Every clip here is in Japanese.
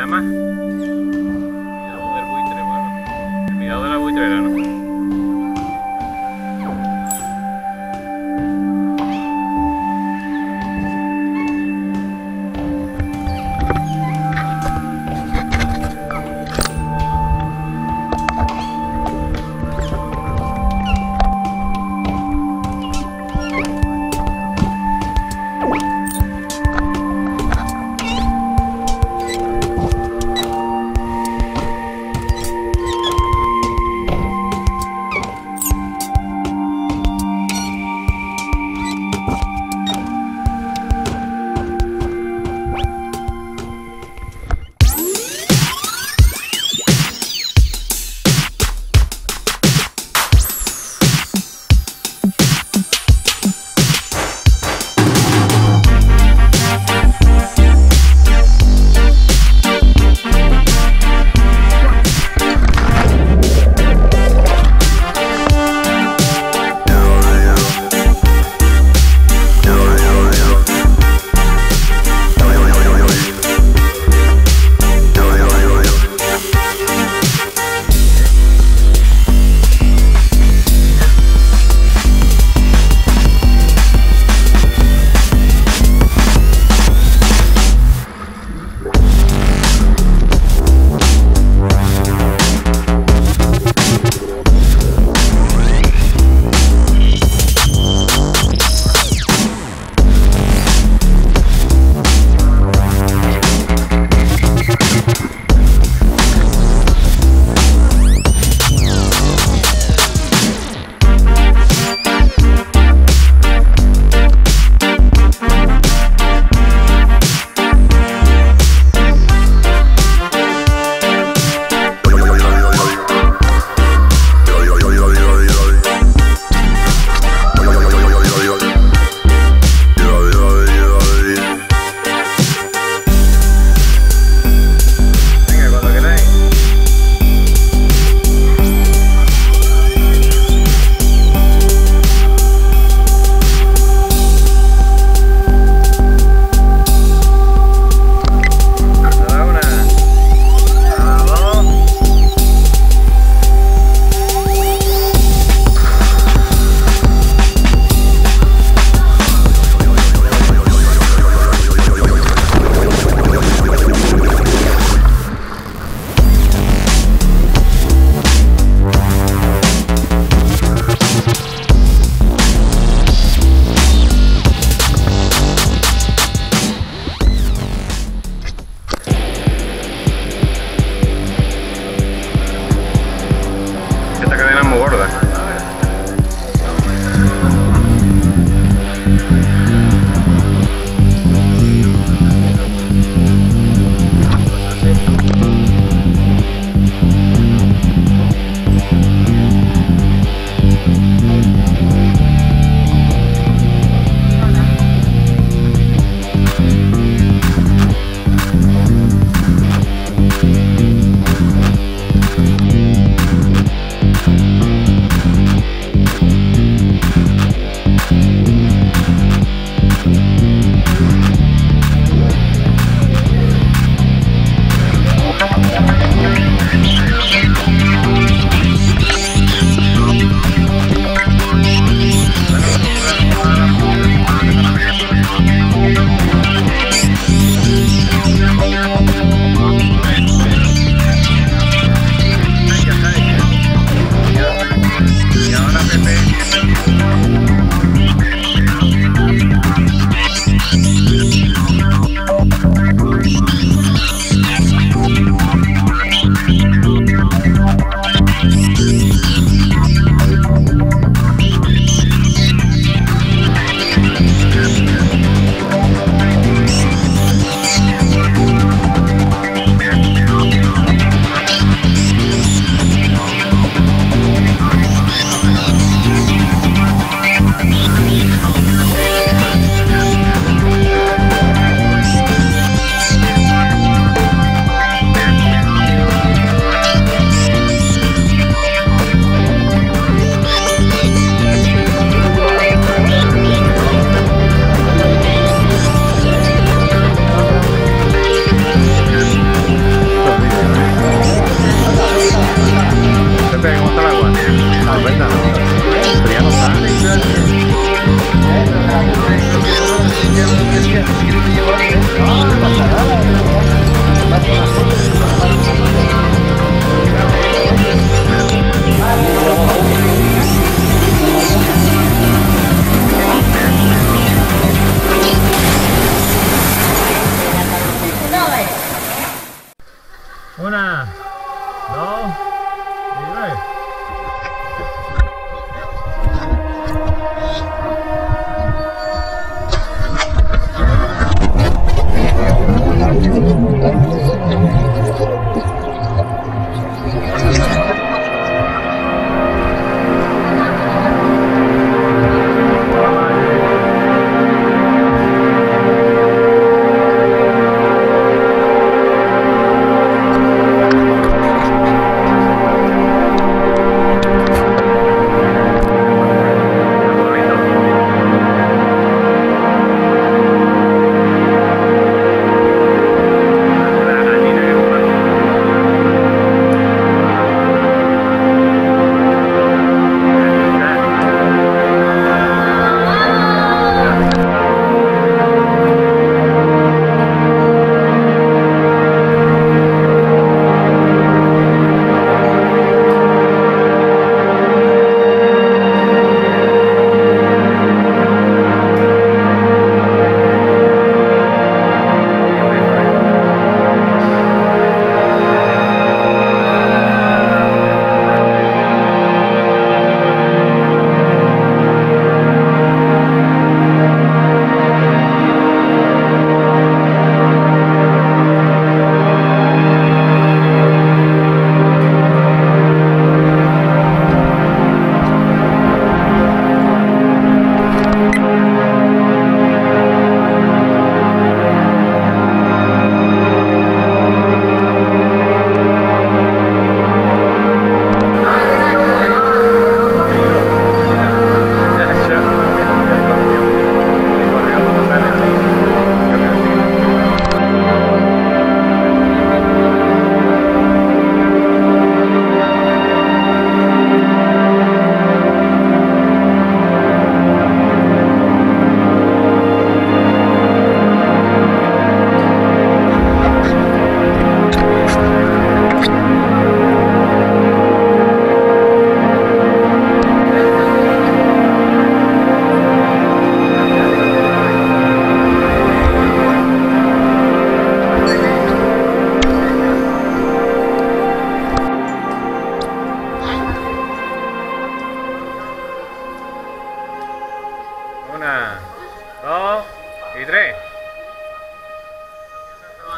干嘛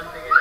on the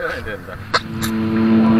帰られて。